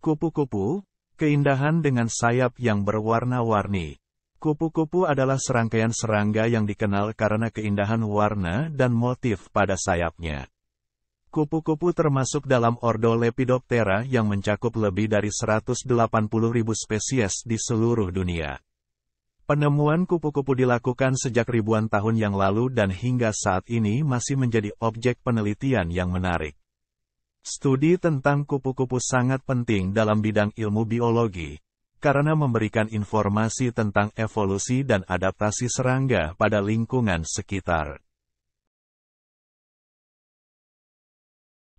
Kupu-kupu, keindahan dengan sayap yang berwarna-warni. Kupu-kupu adalah serangkaian serangga yang dikenal karena keindahan warna dan motif pada sayapnya. Kupu-kupu termasuk dalam ordo Lepidoptera yang mencakup lebih dari 180.000 spesies di seluruh dunia. Penemuan kupu-kupu dilakukan sejak ribuan tahun yang lalu dan hingga saat ini masih menjadi objek penelitian yang menarik. Studi tentang kupu-kupu sangat penting dalam bidang ilmu biologi, karena memberikan informasi tentang evolusi dan adaptasi serangga pada lingkungan sekitar.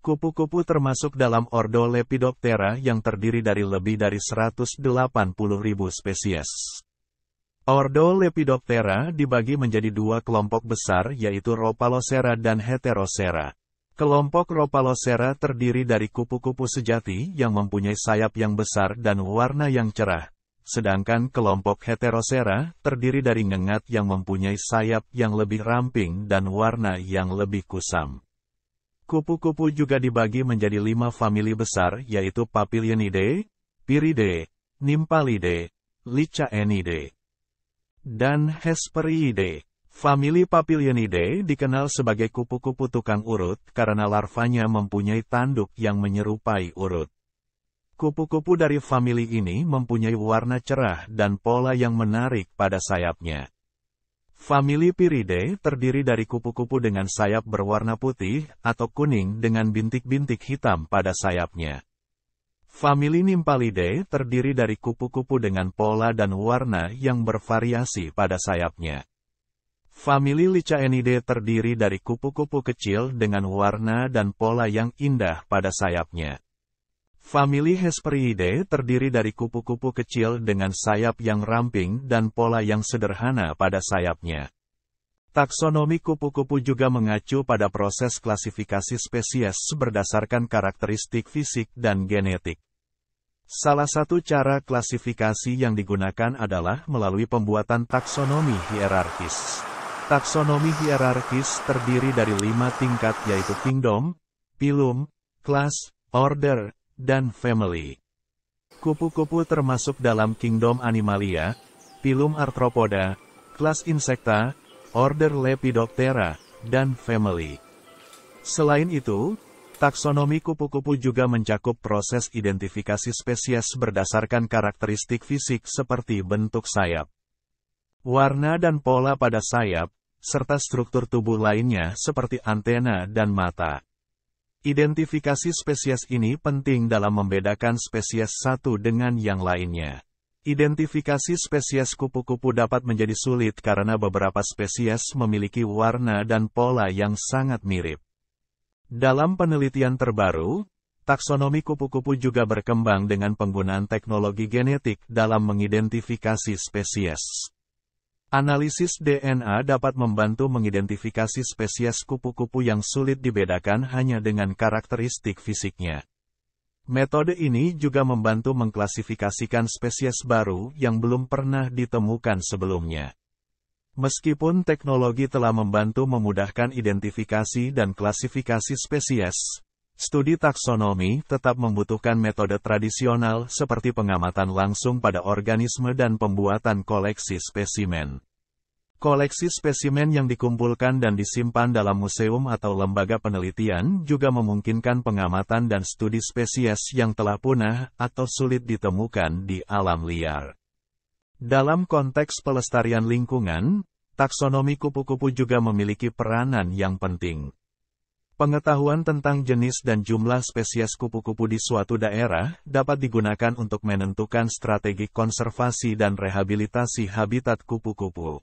Kupu-kupu termasuk dalam ordo Lepidoptera yang terdiri dari lebih dari 180.000 spesies. Ordo Lepidoptera dibagi menjadi dua kelompok besar yaitu Rhopalocera dan Heterocera. Kelompok Rhopalocera terdiri dari kupu-kupu sejati yang mempunyai sayap yang besar dan warna yang cerah. Sedangkan kelompok Heterocera terdiri dari ngengat yang mempunyai sayap yang lebih ramping dan warna yang lebih kusam. Kupu-kupu juga dibagi menjadi lima famili besar yaitu Papilionidae, Piridae, Nymphalidae, Lycaenidae, dan Hesperiidae. Famili Papilionidae dikenal sebagai kupu-kupu tukang urut karena larvanya mempunyai tanduk yang menyerupai urut. Kupu-kupu dari famili ini mempunyai warna cerah dan pola yang menarik pada sayapnya. Famili Piridae terdiri dari kupu-kupu dengan sayap berwarna putih atau kuning dengan bintik-bintik hitam pada sayapnya. Famili Nymphalidae terdiri dari kupu-kupu dengan pola dan warna yang bervariasi pada sayapnya. Famili Lycaenidae terdiri dari kupu-kupu kecil dengan warna dan pola yang indah pada sayapnya. Famili Hesperiidae terdiri dari kupu-kupu kecil dengan sayap yang ramping dan pola yang sederhana pada sayapnya. Taksonomi kupu-kupu juga mengacu pada proses klasifikasi spesies berdasarkan karakteristik fisik dan genetik. Salah satu cara klasifikasi yang digunakan adalah melalui pembuatan taksonomi hierarkis. Taksonomi hierarkis terdiri dari lima tingkat yaitu kingdom, phylum, class, order, dan family. Kupu-kupu termasuk dalam kingdom Animalia, phylum Arthropoda, kelas Insecta, order Lepidoptera, dan family. Selain itu, taksonomi kupu-kupu juga mencakup proses identifikasi spesies berdasarkan karakteristik fisik seperti bentuk sayap, warna dan pola pada sayap, serta struktur tubuh lainnya seperti antena dan mata. Identifikasi spesies ini penting dalam membedakan spesies satu dengan yang lainnya. Identifikasi spesies kupu-kupu dapat menjadi sulit karena beberapa spesies memiliki warna dan pola yang sangat mirip. Dalam penelitian terbaru, taksonomi kupu-kupu juga berkembang dengan penggunaan teknologi genetik dalam mengidentifikasi spesies. Analisis DNA dapat membantu mengidentifikasi spesies kupu-kupu yang sulit dibedakan hanya dengan karakteristik fisiknya. Metode ini juga membantu mengklasifikasikan spesies baru yang belum pernah ditemukan sebelumnya. Meskipun teknologi telah membantu memudahkan identifikasi dan klasifikasi spesies, studi taksonomi tetap membutuhkan metode tradisional seperti pengamatan langsung pada organisme dan pembuatan koleksi spesimen. Koleksi spesimen yang dikumpulkan dan disimpan dalam museum atau lembaga penelitian juga memungkinkan pengamatan dan studi spesies yang telah punah atau sulit ditemukan di alam liar. Dalam konteks pelestarian lingkungan, taksonomi kupu-kupu juga memiliki peranan yang penting. Pengetahuan tentang jenis dan jumlah spesies kupu-kupu di suatu daerah dapat digunakan untuk menentukan strategi konservasi dan rehabilitasi habitat kupu-kupu.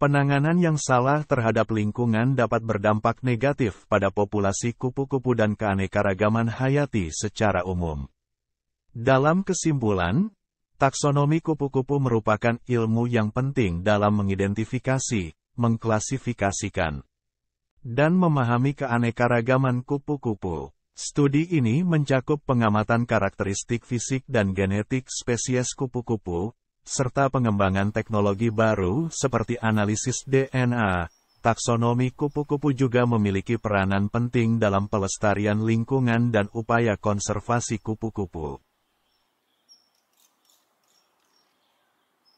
Penanganan yang salah terhadap lingkungan dapat berdampak negatif pada populasi kupu-kupu dan keanekaragaman hayati secara umum. Dalam kesimpulan, taksonomi kupu-kupu merupakan ilmu yang penting dalam mengidentifikasi, mengklasifikasikan, dan memahami keanekaragaman kupu-kupu. Studi ini mencakup pengamatan karakteristik fisik dan genetik spesies kupu-kupu, serta pengembangan teknologi baru seperti analisis DNA. Taksonomi kupu-kupu juga memiliki peranan penting dalam pelestarian lingkungan dan upaya konservasi kupu-kupu.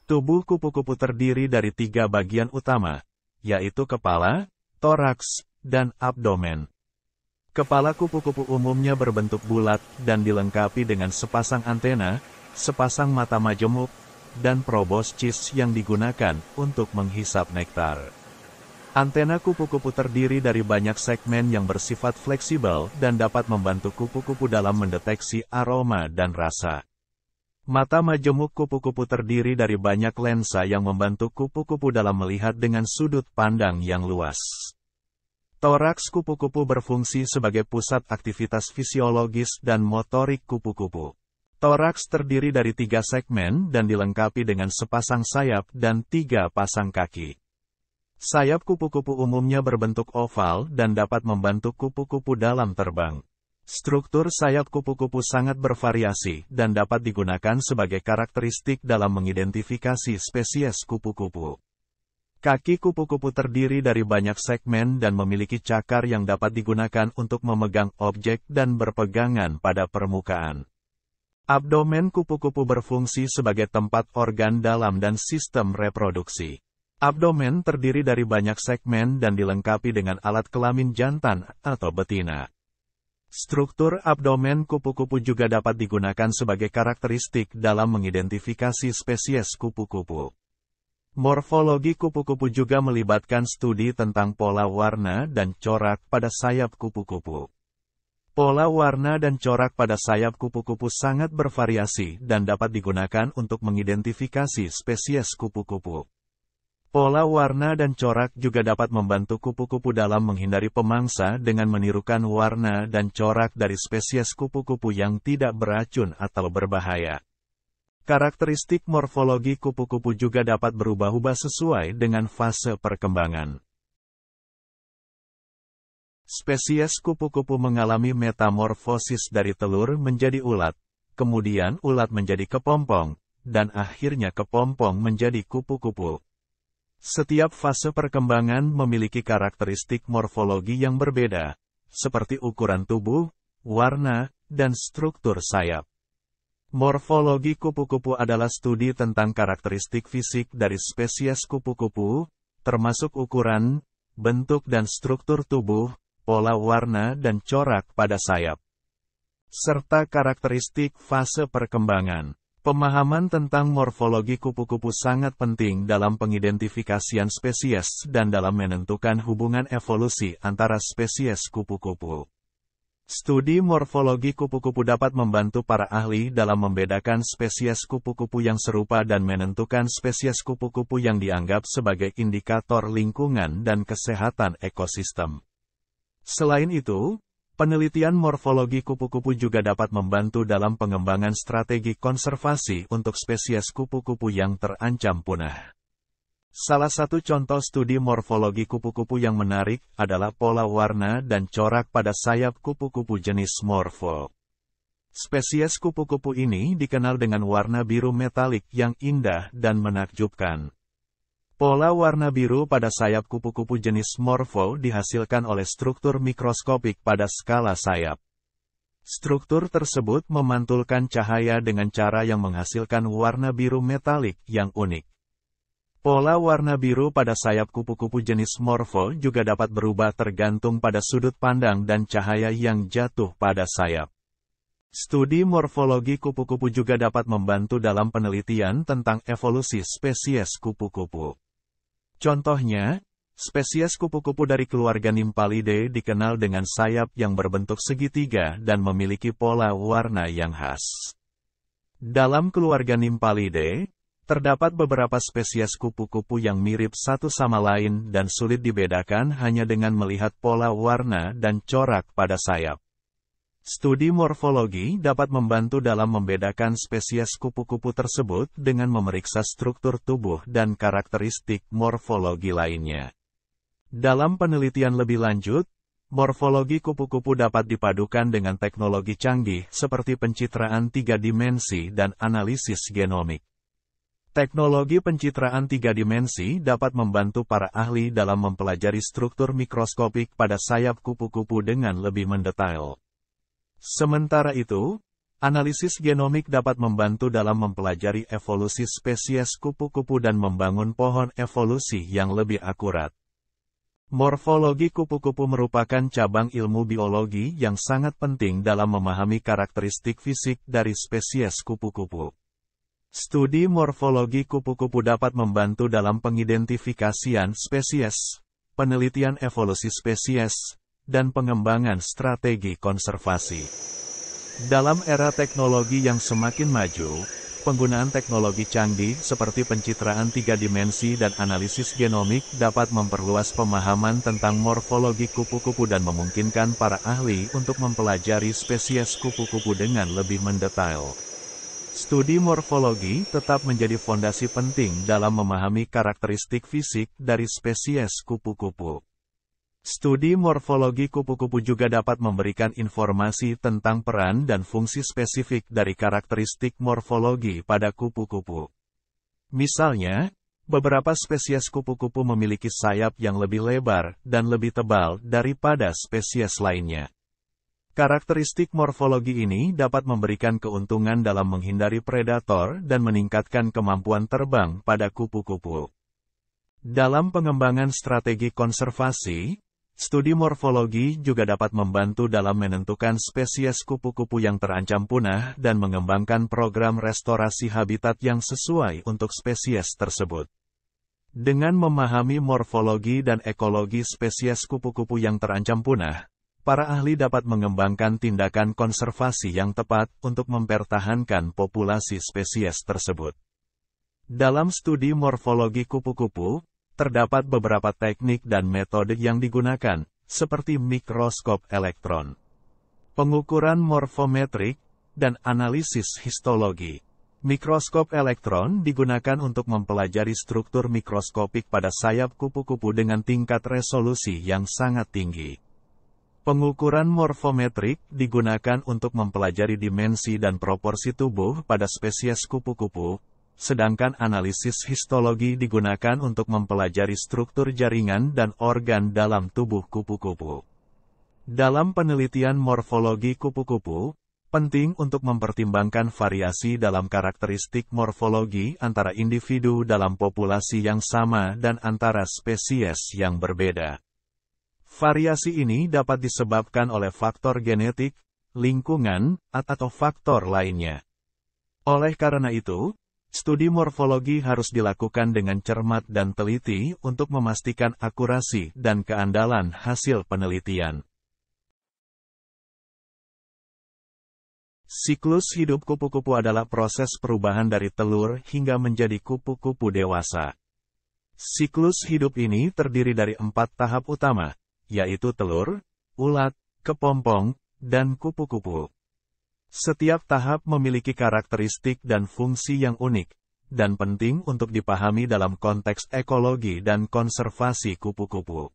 Tubuh kupu-kupu terdiri dari tiga bagian utama, yaitu kepala, toraks, dan abdomen. Kepala kupu-kupu umumnya berbentuk bulat dan dilengkapi dengan sepasang antena, sepasang mata majemuk, dan proboscis yang digunakan untuk menghisap nektar. Antena kupu-kupu terdiri dari banyak segmen yang bersifat fleksibel dan dapat membantu kupu-kupu dalam mendeteksi aroma dan rasa. Mata majemuk kupu-kupu terdiri dari banyak lensa yang membantu kupu-kupu dalam melihat dengan sudut pandang yang luas. Toraks kupu-kupu berfungsi sebagai pusat aktivitas fisiologis dan motorik kupu-kupu. Toraks terdiri dari tiga segmen dan dilengkapi dengan sepasang sayap dan tiga pasang kaki. Sayap kupu-kupu umumnya berbentuk oval dan dapat membantu kupu-kupu dalam terbang. Struktur sayap kupu-kupu sangat bervariasi dan dapat digunakan sebagai karakteristik dalam mengidentifikasi spesies kupu-kupu. Kaki kupu-kupu terdiri dari banyak segmen dan memiliki cakar yang dapat digunakan untuk memegang objek dan berpegangan pada permukaan. Abdomen kupu-kupu berfungsi sebagai tempat organ dalam dan sistem reproduksi. Abdomen terdiri dari banyak segmen dan dilengkapi dengan alat kelamin jantan atau betina. Struktur abdomen kupu-kupu juga dapat digunakan sebagai karakteristik dalam mengidentifikasi spesies kupu-kupu. Morfologi kupu-kupu juga melibatkan studi tentang pola warna dan corak pada sayap kupu-kupu. Pola warna dan corak pada sayap kupu-kupu sangat bervariasi dan dapat digunakan untuk mengidentifikasi spesies kupu-kupu. Pola warna dan corak juga dapat membantu kupu-kupu dalam menghindari pemangsa dengan menirukan warna dan corak dari spesies kupu-kupu yang tidak beracun atau berbahaya. Karakteristik morfologi kupu-kupu juga dapat berubah-ubah sesuai dengan fase perkembangan. Spesies kupu-kupu mengalami metamorfosis dari telur menjadi ulat, kemudian ulat menjadi kepompong, dan akhirnya kepompong menjadi kupu-kupu. Setiap fase perkembangan memiliki karakteristik morfologi yang berbeda, seperti ukuran tubuh, warna, dan struktur sayap. Morfologi kupu-kupu adalah studi tentang karakteristik fisik dari spesies kupu-kupu, termasuk ukuran, bentuk dan struktur tubuh, pola warna dan corak pada sayap, serta karakteristik fase perkembangan. Pemahaman tentang morfologi kupu-kupu sangat penting dalam pengidentifikasian spesies dan dalam menentukan hubungan evolusi antara spesies kupu-kupu. Studi morfologi kupu-kupu dapat membantu para ahli dalam membedakan spesies kupu-kupu yang serupa dan menentukan spesies kupu-kupu yang dianggap sebagai indikator lingkungan dan kesehatan ekosistem. Selain itu, Penelitian morfologi kupu-kupu juga dapat membantu dalam pengembangan strategi konservasi untuk spesies kupu-kupu yang terancam punah. Salah satu contoh studi morfologi kupu-kupu yang menarik adalah pola warna dan corak pada sayap kupu-kupu jenis morfo. Spesies kupu-kupu ini dikenal dengan warna biru metalik yang indah dan menakjubkan. Pola warna biru pada sayap kupu-kupu jenis morpho dihasilkan oleh struktur mikroskopik pada skala sayap. Struktur tersebut memantulkan cahaya dengan cara yang menghasilkan warna biru metalik yang unik. Pola warna biru pada sayap kupu-kupu jenis morpho juga dapat berubah tergantung pada sudut pandang dan cahaya yang jatuh pada sayap. Studi morfologi kupu-kupu juga dapat membantu dalam penelitian tentang evolusi spesies kupu-kupu. Contohnya, spesies kupu-kupu dari keluarga Nymphalidae dikenal dengan sayap yang berbentuk segitiga dan memiliki pola warna yang khas. Dalam keluarga Nymphalidae, terdapat beberapa spesies kupu-kupu yang mirip satu sama lain dan sulit dibedakan hanya dengan melihat pola warna dan corak pada sayap. Studi morfologi dapat membantu dalam membedakan spesies kupu-kupu tersebut dengan memeriksa struktur tubuh dan karakteristik morfologi lainnya. Dalam penelitian lebih lanjut, morfologi kupu-kupu dapat dipadukan dengan teknologi canggih seperti pencitraan tiga dimensi dan analisis genomik. Teknologi pencitraan tiga dimensi dapat membantu para ahli dalam mempelajari struktur mikroskopik pada sayap kupu-kupu dengan lebih mendetail. Sementara itu, Analisis genomik dapat membantu dalam mempelajari evolusi spesies kupu-kupu dan membangun pohon evolusi yang lebih akurat. Morfologi kupu-kupu merupakan cabang ilmu biologi yang sangat penting dalam memahami karakteristik fisik dari spesies kupu-kupu. Studi morfologi kupu-kupu dapat membantu dalam pengidentifikasian spesies, penelitian evolusi spesies, dan pengembangan strategi konservasi. Dalam era teknologi yang semakin maju, penggunaan teknologi canggih seperti pencitraan tiga dimensi dan analisis genomik dapat memperluas pemahaman tentang morfologi kupu-kupu dan memungkinkan para ahli untuk mempelajari spesies kupu-kupu dengan lebih mendetail. Studi morfologi tetap menjadi fondasi penting dalam memahami karakteristik fisik dari spesies kupu-kupu. Studi morfologi kupu-kupu juga dapat memberikan informasi tentang peran dan fungsi spesifik dari karakteristik morfologi pada kupu-kupu. Misalnya, beberapa spesies kupu-kupu memiliki sayap yang lebih lebar dan lebih tebal daripada spesies lainnya. Karakteristik morfologi ini dapat memberikan keuntungan dalam menghindari predator dan meningkatkan kemampuan terbang pada kupu-kupu. Dalam pengembangan strategi konservasi, Studi morfologi juga dapat membantu dalam menentukan spesies kupu-kupu yang terancam punah dan mengembangkan program restorasi habitat yang sesuai untuk spesies tersebut. Dengan memahami morfologi dan ekologi spesies kupu-kupu yang terancam punah, para ahli dapat mengembangkan tindakan konservasi yang tepat untuk mempertahankan populasi spesies tersebut. Dalam studi morfologi kupu-kupu, Terdapat beberapa teknik dan metode yang digunakan, seperti mikroskop elektron, pengukuran morfometrik, dan analisis histologi. Mikroskop elektron digunakan untuk mempelajari struktur mikroskopik pada sayap kupu-kupu dengan tingkat resolusi yang sangat tinggi. Pengukuran morfometrik digunakan untuk mempelajari dimensi dan proporsi tubuh pada spesies kupu-kupu, sedangkan analisis histologi digunakan untuk mempelajari struktur jaringan dan organ dalam tubuh kupu-kupu. Dalam penelitian morfologi kupu-kupu, penting untuk mempertimbangkan variasi dalam karakteristik morfologi antara individu dalam populasi yang sama dan antara spesies yang berbeda. Variasi ini dapat disebabkan oleh faktor genetik, lingkungan, atau faktor lainnya. Oleh karena itu, Studi morfologi harus dilakukan dengan cermat dan teliti untuk memastikan akurasi dan keandalan hasil penelitian. Siklus hidup kupu-kupu adalah proses perubahan dari telur hingga menjadi kupu-kupu dewasa. Siklus hidup ini terdiri dari empat tahap utama, yaitu telur, ulat, kepompong, dan kupu-kupu. Setiap tahap memiliki karakteristik dan fungsi yang unik, dan penting untuk dipahami dalam konteks ekologi dan konservasi kupu-kupu.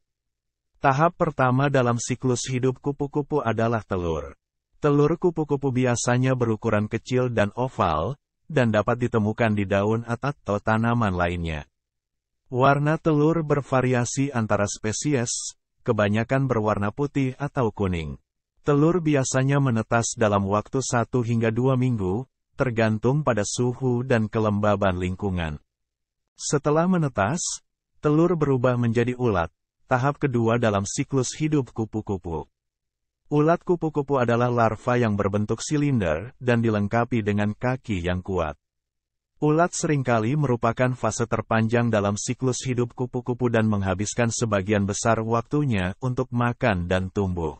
Tahap pertama dalam siklus hidup kupu-kupu adalah telur. Telur kupu-kupu biasanya berukuran kecil dan oval, dan dapat ditemukan di daun atau tanaman lainnya. Warna telur bervariasi antara spesies, kebanyakan berwarna putih atau kuning. Telur biasanya menetas dalam waktu satu hingga dua minggu, tergantung pada suhu dan kelembaban lingkungan. Setelah menetas, telur berubah menjadi ulat, tahap kedua dalam siklus hidup kupu-kupu. Ulat kupu-kupu adalah larva yang berbentuk silinder dan dilengkapi dengan kaki yang kuat. Ulat sering kali merupakan fase terpanjang dalam siklus hidup kupu-kupu dan menghabiskan sebagian besar waktunya untuk makan dan tumbuh.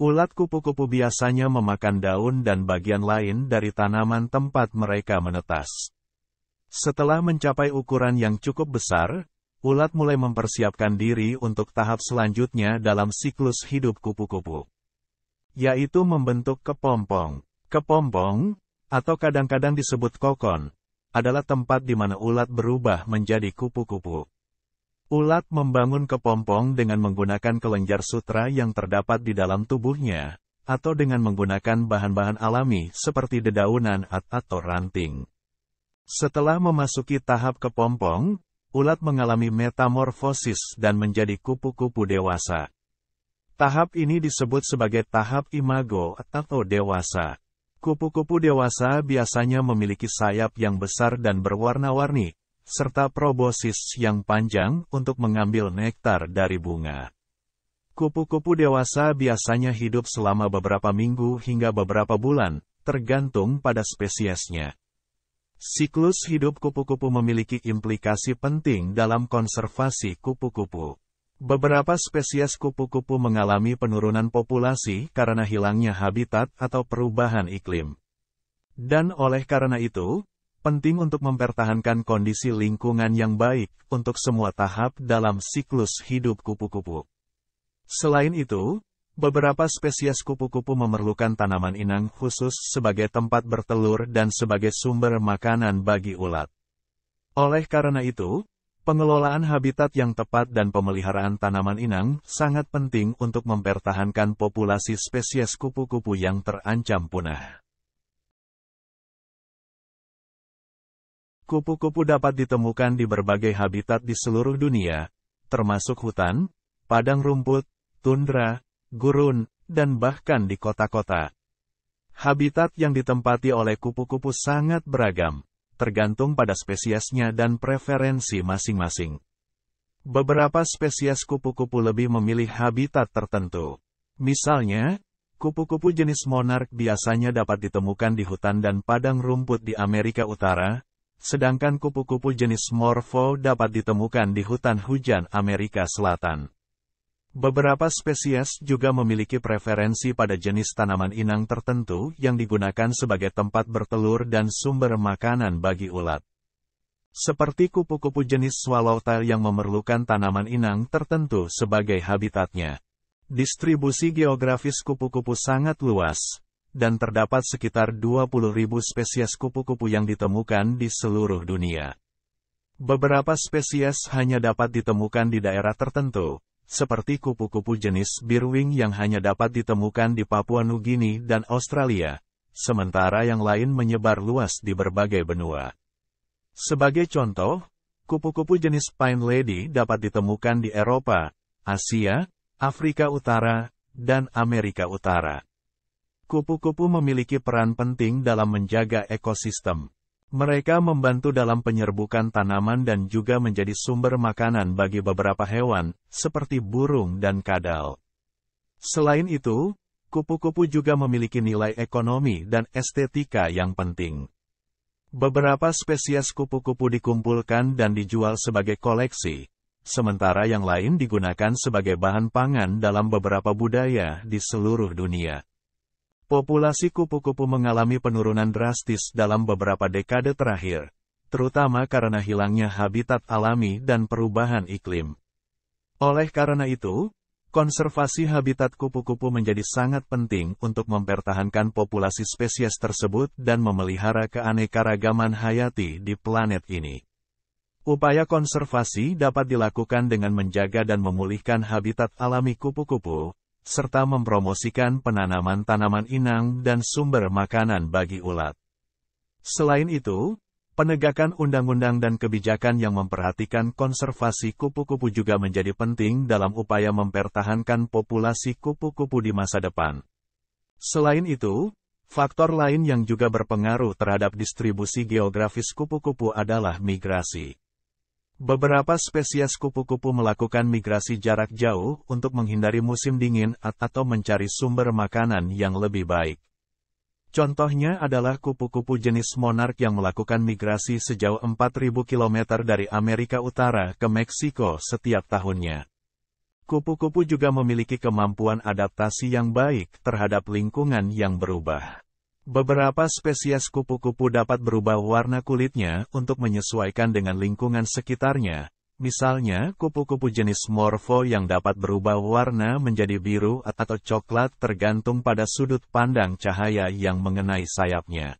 Ulat kupu-kupu biasanya memakan daun dan bagian lain dari tanaman tempat mereka menetas. Setelah mencapai ukuran yang cukup besar, ulat mulai mempersiapkan diri untuk tahap selanjutnya dalam siklus hidup kupu-kupu, yaitu membentuk kepompong. Kepompong, atau kadang-kadang disebut kokon, adalah tempat di mana ulat berubah menjadi kupu-kupu. Ulat membangun kepompong dengan menggunakan kelenjar sutra yang terdapat di dalam tubuhnya, atau dengan menggunakan bahan-bahan alami seperti dedaunan atau ranting. Setelah memasuki tahap kepompong, ulat mengalami metamorfosis dan menjadi kupu-kupu dewasa. Tahap ini disebut sebagai tahap imago atau dewasa. Kupu-kupu dewasa biasanya memiliki sayap yang besar dan berwarna-warni, serta proboscis yang panjang untuk mengambil nektar dari bunga. Kupu-kupu dewasa biasanya hidup selama beberapa minggu hingga beberapa bulan, tergantung pada spesiesnya. Siklus hidup kupu-kupu memiliki implikasi penting dalam konservasi kupu-kupu. Beberapa spesies kupu-kupu mengalami penurunan populasi karena hilangnya habitat atau perubahan iklim. Dan oleh karena itu, penting untuk mempertahankan kondisi lingkungan yang baik untuk semua tahap dalam siklus hidup kupu-kupu. Selain itu, beberapa spesies kupu-kupu memerlukan tanaman inang khusus sebagai tempat bertelur dan sebagai sumber makanan bagi ulat. Oleh karena itu, Pengelolaan habitat yang tepat dan pemeliharaan tanaman inang sangat penting untuk mempertahankan populasi spesies kupu-kupu yang terancam punah. Kupu-kupu dapat ditemukan di berbagai habitat di seluruh dunia, termasuk hutan, padang rumput, tundra, gurun, dan bahkan di kota-kota. Habitat yang ditempati oleh kupu-kupu sangat beragam, tergantung pada spesiesnya dan preferensi masing-masing. Beberapa spesies kupu-kupu lebih memilih habitat tertentu. Misalnya, kupu-kupu jenis monark biasanya dapat ditemukan di hutan dan padang rumput di Amerika Utara, sedangkan kupu-kupu jenis morpho dapat ditemukan di hutan hujan Amerika Selatan. Beberapa spesies juga memiliki preferensi pada jenis tanaman inang tertentu yang digunakan sebagai tempat bertelur dan sumber makanan bagi ulat. Seperti kupu-kupu jenis swallowtail yang memerlukan tanaman inang tertentu sebagai habitatnya. Distribusi geografis kupu-kupu sangat luas, dan terdapat sekitar 20.000 spesies kupu-kupu yang ditemukan di seluruh dunia. Beberapa spesies hanya dapat ditemukan di daerah tertentu, seperti kupu-kupu jenis birwing yang hanya dapat ditemukan di Papua Nugini dan Australia, sementara yang lain menyebar luas di berbagai benua. Sebagai contoh, kupu-kupu jenis Pine Lady dapat ditemukan di Eropa, Asia, Afrika Utara, dan Amerika Utara. Kupu-kupu memiliki peran penting dalam menjaga ekosistem. Mereka membantu dalam penyerbukan tanaman dan juga menjadi sumber makanan bagi beberapa hewan, seperti burung dan kadal. Selain itu, kupu-kupu juga memiliki nilai ekonomi dan estetika yang penting. Beberapa spesies kupu-kupu dikumpulkan dan dijual sebagai koleksi, sementara yang lain digunakan sebagai bahan pangan dalam beberapa budaya di seluruh dunia. Populasi kupu-kupu mengalami penurunan drastis dalam beberapa dekade terakhir, terutama karena hilangnya habitat alami dan perubahan iklim. Oleh karena itu, konservasi habitat kupu-kupu menjadi sangat penting untuk mempertahankan populasi spesies tersebut dan memelihara keanekaragaman hayati di planet ini. Upaya konservasi dapat dilakukan dengan menjaga dan memulihkan habitat alami kupu-kupu, serta mempromosikan penanaman tanaman inang dan sumber makanan bagi ulat. Selain itu, penegakan undang-undang dan kebijakan yang memperhatikan konservasi kupu-kupu juga menjadi penting dalam upaya mempertahankan populasi kupu-kupu di masa depan. Selain itu, faktor lain yang juga berpengaruh terhadap distribusi geografis kupu-kupu adalah migrasi. Beberapa spesies kupu-kupu melakukan migrasi jarak jauh untuk menghindari musim dingin atau mencari sumber makanan yang lebih baik. Contohnya adalah kupu-kupu jenis monark yang melakukan migrasi sejauh 4.000 km dari Amerika Utara ke Meksiko setiap tahunnya. Kupu-kupu juga memiliki kemampuan adaptasi yang baik terhadap lingkungan yang berubah. Beberapa spesies kupu-kupu dapat berubah warna kulitnya untuk menyesuaikan dengan lingkungan sekitarnya. Misalnya, kupu-kupu jenis morpho yang dapat berubah warna menjadi biru atau coklat tergantung pada sudut pandang cahaya yang mengenai sayapnya.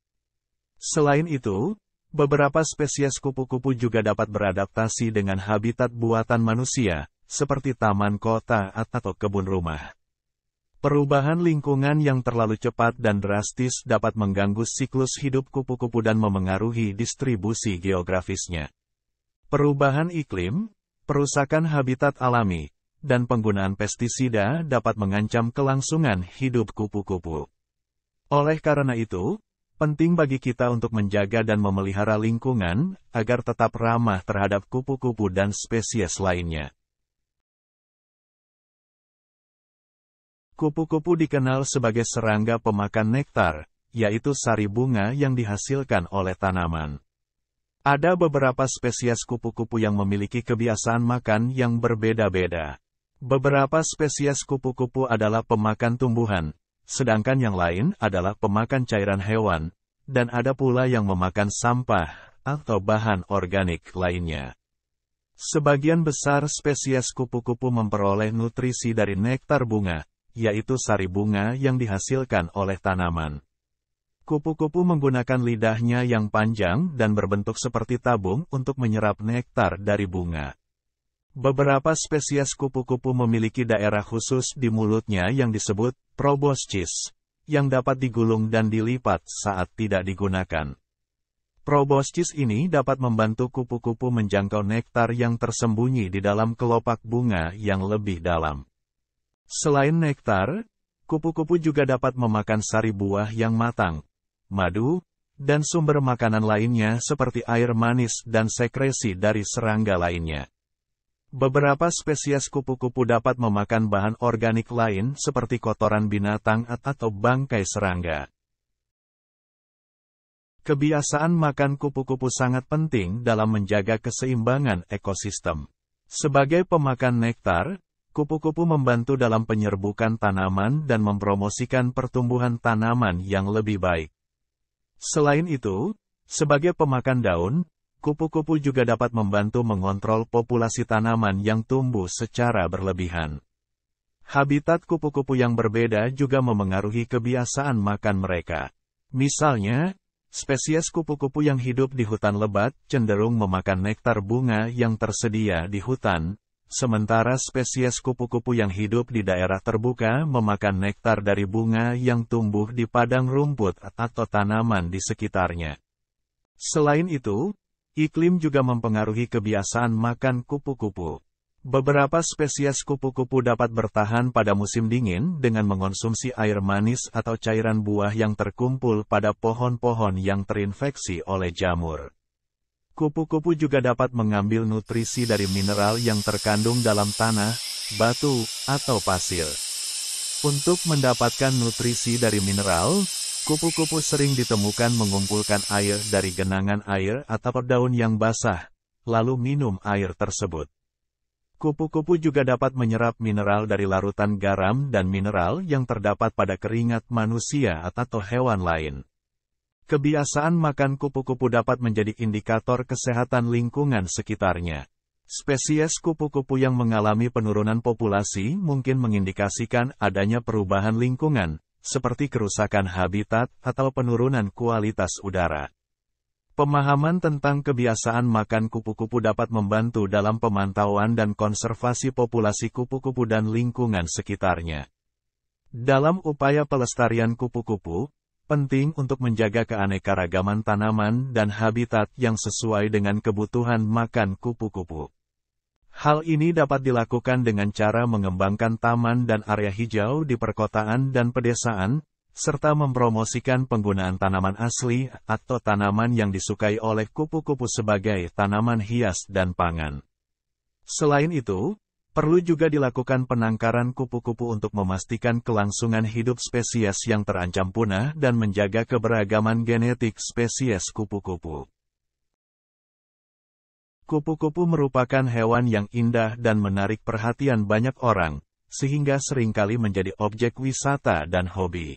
Selain itu, beberapa spesies kupu-kupu juga dapat beradaptasi dengan habitat buatan manusia, seperti taman kota atau kebun rumah. Perubahan lingkungan yang terlalu cepat dan drastis dapat mengganggu siklus hidup kupu-kupu dan memengaruhi distribusi geografisnya. Perubahan iklim, perusakan habitat alami, dan penggunaan pestisida dapat mengancam kelangsungan hidup kupu-kupu. Oleh karena itu, penting bagi kita untuk menjaga dan memelihara lingkungan, agar tetap ramah terhadap kupu-kupu dan spesies lainnya. Kupu-kupu dikenal sebagai serangga pemakan nektar, yaitu sari bunga yang dihasilkan oleh tanaman. Ada beberapa spesies kupu-kupu yang memiliki kebiasaan makan yang berbeda-beda. Beberapa spesies kupu-kupu adalah pemakan tumbuhan, sedangkan yang lain adalah pemakan cairan hewan, dan ada pula yang memakan sampah atau bahan organik lainnya. Sebagian besar spesies kupu-kupu memperoleh nutrisi dari nektar bunga, yaitu sari bunga yang dihasilkan oleh tanaman. Kupu-kupu menggunakan lidahnya yang panjang dan berbentuk seperti tabung untuk menyerap nektar dari bunga. Beberapa spesies kupu-kupu memiliki daerah khusus di mulutnya yang disebut proboscis, yang dapat digulung dan dilipat saat tidak digunakan. Proboscis ini dapat membantu kupu-kupu menjangkau nektar yang tersembunyi di dalam kelopak bunga yang lebih dalam. Selain nektar, kupu-kupu juga dapat memakan sari buah yang matang, madu, dan sumber makanan lainnya seperti air manis dan sekresi dari serangga lainnya. Beberapa spesies kupu-kupu dapat memakan bahan organik lain seperti kotoran binatang atau bangkai serangga. Kebiasaan makan kupu-kupu sangat penting dalam menjaga keseimbangan ekosistem. Sebagai pemakan nektar, kupu-kupu membantu dalam penyerbukan tanaman dan mempromosikan pertumbuhan tanaman yang lebih baik. Selain itu, sebagai pemakan daun, kupu-kupu juga dapat membantu mengontrol populasi tanaman yang tumbuh secara berlebihan. Habitat kupu-kupu yang berbeda juga memengaruhi kebiasaan makan mereka. Misalnya, spesies kupu-kupu yang hidup di hutan lebat cenderung memakan nektar bunga yang tersedia di hutan, sementara spesies kupu-kupu yang hidup di daerah terbuka memakan nektar dari bunga yang tumbuh di padang rumput atau tanaman di sekitarnya. Selain itu, Iklim juga mempengaruhi kebiasaan makan kupu-kupu. Beberapa spesies kupu-kupu dapat bertahan pada musim dingin dengan mengonsumsi air manis atau cairan buah yang terkumpul pada pohon-pohon yang terinfeksi oleh jamur. Kupu-kupu juga dapat mengambil nutrisi dari mineral yang terkandung dalam tanah, batu, atau pasir. Untuk mendapatkan nutrisi dari mineral, Kupu-kupu sering ditemukan mengumpulkan air dari genangan air atau daun yang basah, lalu minum air tersebut. Kupu-kupu juga dapat menyerap mineral dari larutan garam dan mineral yang terdapat pada keringat manusia atau hewan lain. Kebiasaan makan kupu-kupu dapat menjadi indikator kesehatan lingkungan sekitarnya. Spesies kupu-kupu yang mengalami penurunan populasi mungkin mengindikasikan adanya perubahan lingkungan, seperti kerusakan habitat atau penurunan kualitas udara. Pemahaman tentang kebiasaan makan kupu-kupu dapat membantu dalam pemantauan dan konservasi populasi kupu-kupu dan lingkungan sekitarnya. Dalam upaya pelestarian kupu-kupu, penting untuk menjaga keanekaragaman tanaman dan habitat yang sesuai dengan kebutuhan makan kupu-kupu. Hal ini dapat dilakukan dengan cara mengembangkan taman dan area hijau di perkotaan dan pedesaan, serta mempromosikan penggunaan tanaman asli atau tanaman yang disukai oleh kupu-kupu sebagai tanaman hias dan pangan. Selain itu, perlu juga dilakukan penangkaran kupu-kupu untuk memastikan kelangsungan hidup spesies yang terancam punah dan menjaga keberagaman genetik spesies kupu-kupu. Kupu-kupu merupakan hewan yang indah dan menarik perhatian banyak orang, sehingga sering kali menjadi objek wisata dan hobi.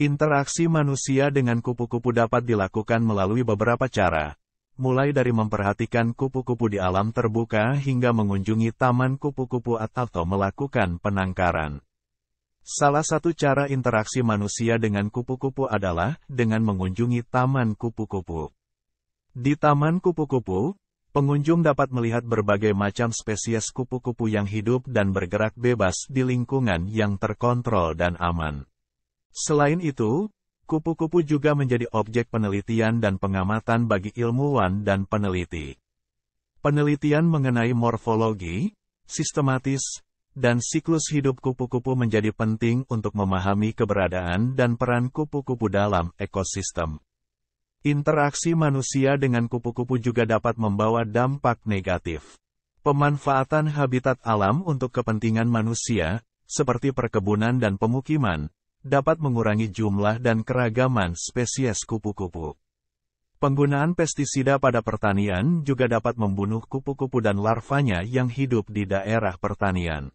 Interaksi manusia dengan kupu-kupu dapat dilakukan melalui beberapa cara, mulai dari memperhatikan kupu-kupu di alam terbuka hingga mengunjungi taman kupu-kupu atau melakukan penangkaran. Salah satu cara interaksi manusia dengan kupu-kupu adalah dengan mengunjungi taman kupu-kupu. Di taman kupu-kupu, Pengunjung dapat melihat berbagai macam spesies kupu-kupu yang hidup dan bergerak bebas di lingkungan yang terkontrol dan aman. Selain itu, kupu-kupu juga menjadi objek penelitian dan pengamatan bagi ilmuwan dan peneliti. Penelitian mengenai morfologi, sistematis, dan siklus hidup kupu-kupu menjadi penting untuk memahami keberadaan dan peran kupu-kupu dalam ekosistem. Interaksi manusia dengan kupu-kupu juga dapat membawa dampak negatif. Pemanfaatan habitat alam untuk kepentingan manusia, seperti perkebunan dan pemukiman, dapat mengurangi jumlah dan keragaman spesies kupu-kupu. Penggunaan pestisida pada pertanian juga dapat membunuh kupu-kupu dan larvanya yang hidup di daerah pertanian.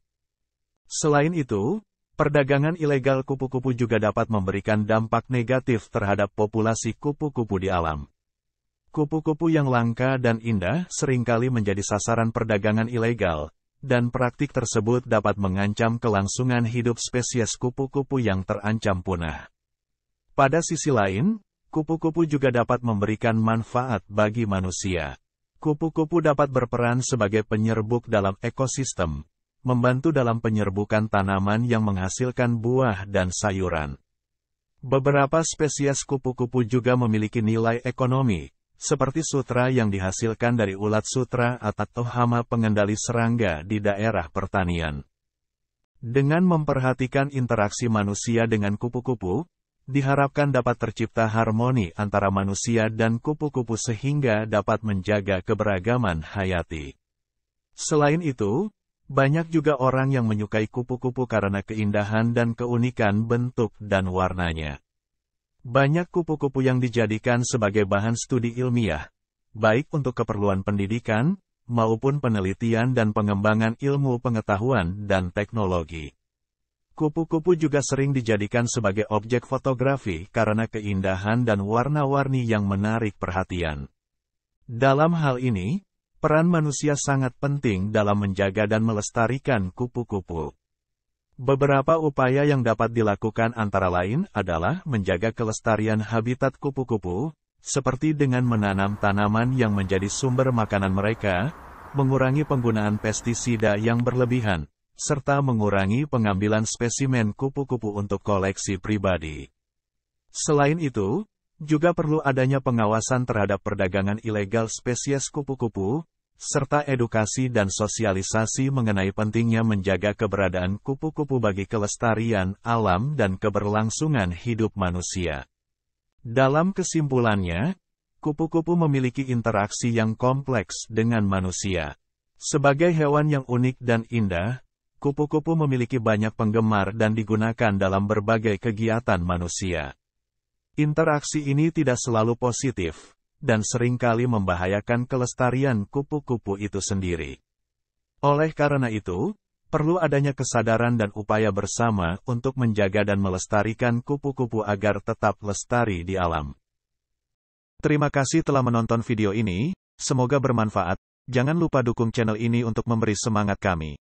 Selain itu, perdagangan ilegal kupu-kupu juga dapat memberikan dampak negatif terhadap populasi kupu-kupu di alam. Kupu-kupu yang langka dan indah sering kali menjadi sasaran perdagangan ilegal, dan praktik tersebut dapat mengancam kelangsungan hidup spesies kupu-kupu yang terancam punah. Pada sisi lain, kupu-kupu juga dapat memberikan manfaat bagi manusia. Kupu-kupu dapat berperan sebagai penyerbuk dalam ekosistem, membantu dalam penyerbukan tanaman yang menghasilkan buah dan sayuran. Beberapa spesies kupu-kupu juga memiliki nilai ekonomi, seperti sutra yang dihasilkan dari ulat sutra atau hama pengendali serangga di daerah pertanian. Dengan memperhatikan interaksi manusia dengan kupu-kupu, diharapkan dapat tercipta harmoni antara manusia dan kupu-kupu sehingga dapat menjaga keberagaman hayati. Selain itu, banyak juga orang yang menyukai kupu-kupu karena keindahan dan keunikan bentuk dan warnanya. Banyak kupu-kupu yang dijadikan sebagai bahan studi ilmiah, baik untuk keperluan pendidikan, maupun penelitian dan pengembangan ilmu pengetahuan dan teknologi. Kupu-kupu juga sering dijadikan sebagai objek fotografi karena keindahan dan warna-warni yang menarik perhatian. Dalam hal ini, Peran manusia sangat penting dalam menjaga dan melestarikan kupu-kupu. Beberapa upaya yang dapat dilakukan antara lain adalah menjaga kelestarian habitat kupu-kupu, seperti dengan menanam tanaman yang menjadi sumber makanan mereka, mengurangi penggunaan pestisida yang berlebihan, serta mengurangi pengambilan spesimen kupu-kupu untuk koleksi pribadi. Selain itu, juga perlu adanya pengawasan terhadap perdagangan ilegal spesies kupu-kupu, serta edukasi dan sosialisasi mengenai pentingnya menjaga keberadaan kupu-kupu bagi kelestarian alam dan keberlangsungan hidup manusia. Dalam kesimpulannya, kupu-kupu memiliki interaksi yang kompleks dengan manusia. Sebagai hewan yang unik dan indah, kupu-kupu memiliki banyak penggemar dan digunakan dalam berbagai kegiatan manusia. Interaksi ini tidak selalu positif, dan sering kali membahayakan kelestarian kupu-kupu itu sendiri. Oleh karena itu, perlu adanya kesadaran dan upaya bersama untuk menjaga dan melestarikan kupu-kupu agar tetap lestari di alam. Terima kasih telah menonton video ini, semoga bermanfaat. Jangan lupa dukung channel ini untuk memberi semangat kami.